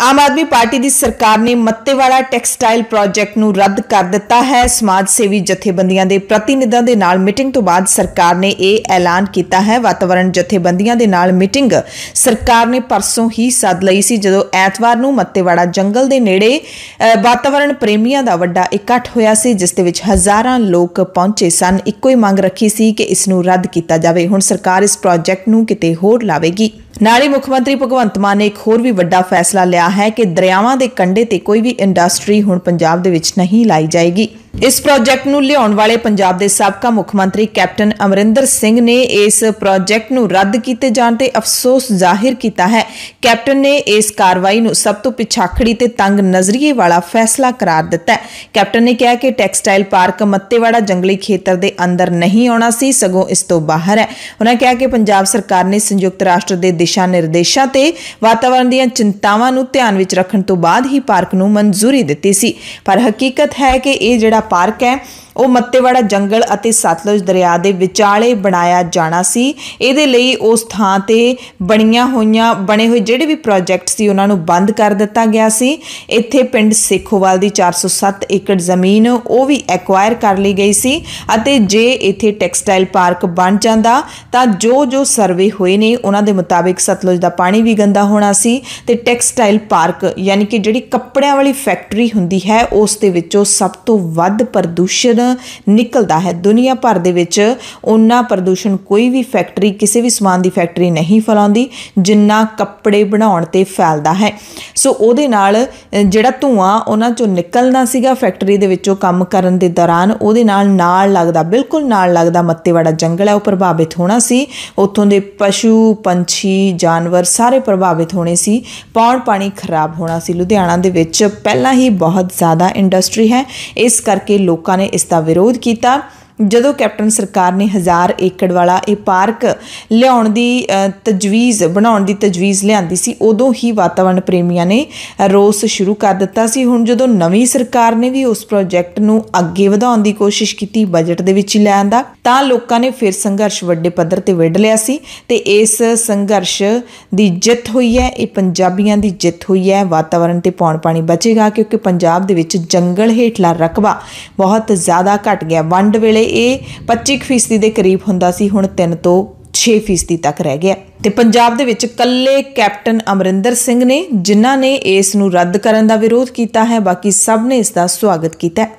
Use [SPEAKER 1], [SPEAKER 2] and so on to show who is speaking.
[SPEAKER 1] Aam Aadmi party ਦੀ ਸਰਕਾਰ ਨੇ Mattewara textile project ਨੂੰ ਰੱਦ ਕਰ ਦਿੱਤਾ ਹੈ। ਸਮਾਜ ਸੇਵੀ ਜਥੇਬੰਦੀਆਂ ਦੇ ਪ੍ਰਤੀਨਿਧਾਂ ਦੇ ਨਾਲ ਮੀਟਿੰਗ ਤੋਂ ਬਾਅਦ ਸਰਕਾਰ ਨੇ ਇਹ ਐਲਾਨ ਕੀਤਾ ਹੈ। ਵਾਤਾਵਰਣ ਜਥੇਬੰਦੀਆਂ ਦੇ ਨਾਲ ਮੀਟਿੰਗ ਸਰਕਾਰ ਨੇ ਪਰਸੋਂ ਹੀ ਸੱਦ ਲਈ ਸੀ ਜਦੋਂ ਐਤਵਾਰ ਨੂੰ ਮੱਤੇਵਾੜਾ ਜੰਗਲ ਦੇ ਨੇੜੇ ਅ, ਵਾਤਾਵਰਣ ਪ੍ਰੇਮੀਆਂ ਦਾ ਵੱਡਾ ਇਕੱਠ ਹੋਇਆ ਸੀ ਜਿਸ ਦੇ ਵਿੱਚ ਹਜ਼ਾਰਾਂ ਲੋਕ ਪਹੁੰਚੇ ਸਨ। ਇੱਕੋ ਹੀ ਮੰਗ ਰੱਖੀ ਸੀ ਕਿ ਇਸ ਨੂੰ ਰੱਦ ਕੀਤਾ ਜਾਵੇ। ਹੁਣ ਸਰਕਾਰ ਇਸ ਪ੍ਰੋਜੈਕਟ ਨੂੰ ਕਿਤੇ ਹੋਰ ਲਾਵੇਗੀ। ਨਾਲ ਹੀ ਮੁੱਖ ਮੰਤਰੀ ਭਗਵੰਤ ਮਾਨ ਨੇ ਇੱਕ ਹੋਰ ਵੀ ਵੱਡਾ ਫੈਸਲਾ ਲਿਆ ਹੈ ਕਿ ਦਰਿਆਵਾਂ ਦੇ ਕੰਢੇ ਤੇ ਕੋਈ ਵੀ ਇੰਡਸਟਰੀ ਹੁਣ ਪੰਜਾਬ ਦੇ ਵਿੱਚ ਨਹੀਂ ਲਾਈ ਜਾਏਗੀ। ਇਸ ਪ੍ਰੋਜੈਕਟ ਨੂੰ ਲਿਆਉਣ ਵਾਲੇ ਪੰਜਾਬ ਦੇ ਸਾਬਕਾ ਮੁੱਖ ਮੰਤਰੀ ਕੈਪਟਨ ਅਮਰਿੰਦਰ ਸਿੰਘ ਨੇ ਇਸ ਪ੍ਰੋਜੈਕਟ ਨੂੰ ਰੱਦ ਕੀਤੇ ਜਾਣ ਤੇ ਅਫਸੋਸ ਜ਼ਾਹਿਰ ਕੀਤਾ ਹੈ। ਕੈਪਟਨ ਨੇ ਇਸ ਕਾਰਵਾਈ ਨੂੰ ਸਭ ਤੋਂ ਪਿਛਾਖੜੀ ਤੇ ਤੰਗ ਨਜ਼ਰੀਏ ਵਾਲਾ ਫੈਸਲਾ ਕਰਾਰ ਦਿੱਤਾ ਹੈ। ਕੈਪਟਨ ਨੇ ਕਿਹਾ ਕਿ ਟੈਕਸਟਾਈਲ ਪਾਰਕ ਮੱਤੇਵਾੜਾ ਜੰਗਲੀ ਖੇਤਰ ਦੇ ਅੰਦਰ ਨਹੀਂ ਆਉਣਾ ਸੀ, ਸਗੋਂ ਇਸ ਤੋਂ ਬਾਹਰ ਹੈ। ਉਹਨਾਂ ਕਿਹਾ ਕਿ ਪੰਜਾਬ ਸਰਕਾਰ ਨੇ ਸੰਯੁਕਤ ਰਾਸ਼ਟਰ ਦੇ ਦਿਸ਼ਾ ਨਿਰਦੇਸ਼ਾਂ ਤੇ ਵਾਤਾਵਰਣ ਦੀਆਂ ਚਿੰਤਾਵਾਂ ਨੂੰ ਧਿਆਨ ਵਿੱਚ ਰੱਖਣ ਤੋਂ ਬਾਅਦ ਹੀ ਪਾਰਕ ਨੂੰ ਮਨਜ਼ੂਰੀ ਦਿੱਤੀ ਸੀ। ਪਰ ਹਕੀਕਤ ਹੈ ਕਿ ਇਹ ਜਿਹੜਾ ਪਾਰਕ ਹੈ ਉਹ ਮੱਤੇਵਾੜਾ ਜੰਗਲ ਅਤੇ ਸਤਲੁਜ ਦਰਿਆ ਦੇ ਵਿਚਾਲੇ ਬਣਾਇਆ ਜਾਣਾ ਸੀ। ਇਹਦੇ ਲਈ ਉਸ ਥਾਂ ਤੇ ਬਣੀਆਂ ਹੋਈਆਂ, ਬਣੇ ਹੋਏ ਜਿਹੜੇ ਵੀ ਪ੍ਰੋਜੈਕਟ ਸੀ, ਉਹਨਾਂ ਨੂੰ ਬੰਦ ਕਰ ਦਿੱਤਾ ਗਿਆ ਸੀ। ਇੱਥੇ ਪਿੰਡ ਸੇਖੋਵਾਲ ਦੀ 407 ਏਕੜ ਜ਼ਮੀਨ ਉਹ ਵੀ ਐਕਵਾਇਰ ਕਰ ਲਈ ਗਈ ਸੀ ਅਤੇ ਜੇ ਇੱਥੇ ਟੈਕਸਟਾਈਲ ਪਾਰਕ ਬਣ ਜਾਂਦਾ, ਤਾਂ ਜੋ ਜੋ ਸਰਵੇ ਹੋਏ ਨੇ, ਉਹਨਾਂ ਦੇ ਮੁਤਾਬਿਕ ਸਤਲੁਜ ਦਾ ਪਾਣੀ ਵੀ ਗੰਦਾ ਹੋਣਾ ਸੀ ਤੇ ਟੈਕਸਟਾਈਲ ਪਾਰਕ ਯਾਨੀ ਕਿ ਜਿਹੜੀ ਕੱਪੜਿਆਂ ਵਾਲੀ ਫੈਕਟਰੀ ਹੁੰਦੀ ਹੈ, ਉਸ ਦੇ ਵਿੱਚੋਂ ਸਭ ਤੋਂ ਵੱਧ ਪ੍ਰਦੂਸ਼ਣ ਨਿਕਲਦਾ ਹੈ। ਦੁਨੀਆ ਭਰ ਦੇ ਵਿੱਚ ਉਹਨਾਂ ਪ੍ਰਦੂਸ਼ਣ ਕੋਈ ਵੀ ਫੈਕਟਰੀ, ਕਿਸੇ ਵੀ ਸਮਾਨ ਦੀ ਫੈਕਟਰੀ ਨਹੀਂ ਫੈਲਾਉਂਦੀ, ਜਿੰਨਾ ਕੱਪੜੇ ਬਣਾਉਣ ਤੇ ਫੈਲਦਾ ਹੈ। ਸੋ ਉਹਦੇ ਨਾਲ ਜਿਹੜਾ ਧੂਆਂ ਉਹਨਾਂ ਚੋਂ ਨਿਕਲਣਾ ਸੀਗਾ ਫੈਕਟਰੀ ਦੇ ਵਿੱਚੋਂ ਕੰਮ ਕਰਨ ਦੇ ਦੌਰਾਨ, ਉਹਦੇ ਨਾਲ ਨਾਲ ਲੱਗਦਾ, ਬਿਲਕੁਲ ਨਾਲ ਲੱਗਦਾ ਮੱਤੇਵਾੜਾ ਜੰਗਲ ਹੈ। ਉਹ ਪ੍ਰਭਾਵਿਤ ਹੋਣਾ ਸੀ। ਉੱਥੋਂ ਦੇ ਪਸ਼ੂ, ਪੰਛੀ, ਜਾਨਵਰ ਸਾਰੇ ਪ੍ਰਭਾਵਿਤ ਹੋਣੇ ਸੀ। ਪੌਣ ਪਾਣੀ ਖਰਾਬ ਹੋਣਾ ਸੀ। ਲੁਧਿਆਣਾ ਦੇ ਵਿੱਚ ਪਹਿਲਾਂ ਹੀ ਬਹੁਤ ਜ਼ਿਆਦਾ ਇੰਡਸਟਰੀ ਹੈ। ਇਸ ਕਰਕੇ ਲੋਕਾਂ ਨੇ ਇਸ ਦਾ ਵਿਰੋਧ ਕੀਤਾ। ਜਦੋਂ ਕੈਪਟਨ ਸਰਕਾਰ ਨੇ 1000 ਏਕੜ ਵਾਲਾ ਇਹ ਪਾਰਕ ਲਿਆਉਣ ਦੀ ਤਜਵੀਜ਼, ਬਣਾਉਣ ਦੀ ਤਜਵੀਜ਼ ਲਿਆਂਦੀ ਸੀ, ਉਦੋਂ ਹੀ ਵਾਤਾਵਰਣ ਪ੍ਰੇਮੀਆਂ ਨੇ ਰੋਸ ਸ਼ੁਰੂ ਕਰ ਦਿੱਤਾ ਸੀ। ਹੁਣ ਜਦੋਂ ਨਵੀਂ ਸਰਕਾਰ ਨੇ ਵੀ ਉਸ ਪ੍ਰੋਜੈਕਟ ਨੂੰ ਅੱਗੇ ਵਧਾਉਣ ਦੀ ਕੋਸ਼ਿਸ਼ ਕੀਤੀ, ਬਜਟ ਦੇ ਵਿੱਚ ਹੀ ਦਾ ਤਾਂ ਲੋਕਾਂ ਨੇ ਫਿਰ ਸੰਘਰਸ਼ ਵੱਡੇ ਪੱਧਰ ਤੇ ਵਿੱਢ ਲਿਆ ਸੀ ਤੇ ਇਸ ਸੰਘਰਸ਼ ਦੀ ਜਿੱਤ ਹੋਈ ਹੈ, ਇਹ ਪੰਜਾਬੀਆਂ ਦੀ ਜਿੱਤ ਹੋਈ ਹੈ। ਵਾਤਾਵਰਣ ਤੇ ਪੌਣ ਪਾਣੀ ਬਚੇਗਾ, ਕਿਉਂਕਿ ਪੰਜਾਬ ਦੇ ਵਿੱਚ ਜੰਗਲ ਹੇਠਲਾ ਰਕਬਾ ਬਹੁਤ ਜ਼ਿਆਦਾ ਘਟ ਗਿਆ। ਵੰਡ ਵੇਲੇ ਇਹ 25% ਦੇ ਕਰੀਬ ਹੁੰਦਾ ਸੀ, ਹੁਣ 3 ਤੋਂ 6% ਤੱਕ ਰਹਿ ਗਿਆ। ਤੇ ਪੰਜਾਬ ਦੇ ਵਿੱਚ ਕੱਲੇ ਕੈਪਟਨ ਅਮਰਿੰਦਰ ਸਿੰਘ ਨੇ, ਜਿਨ੍ਹਾਂ ਨੇ ਇਸ ਨੂੰ ਰੱਦ ਕਰਨ ਦਾ ਵਿਰੋਧ ਕੀਤਾ ਹੈ, ਬਾਕੀ ਸਭ ਨੇ ਇਸ ਦਾ ਸਵਾਗਤ ਕੀਤਾ ਹੈ।